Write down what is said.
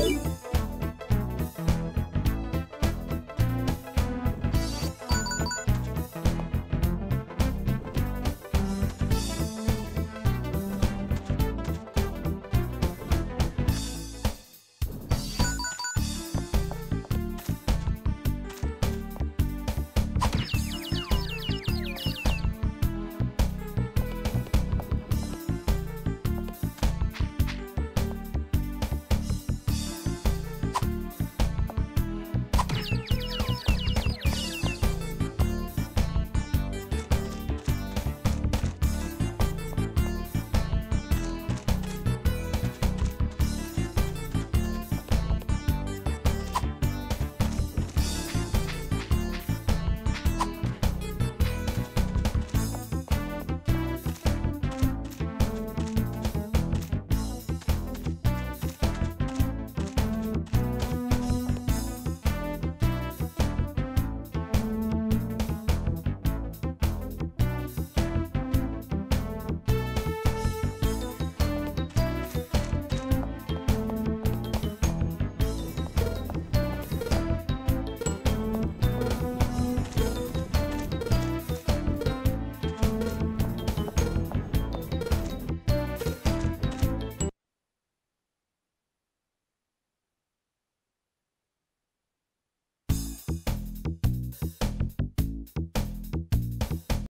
Música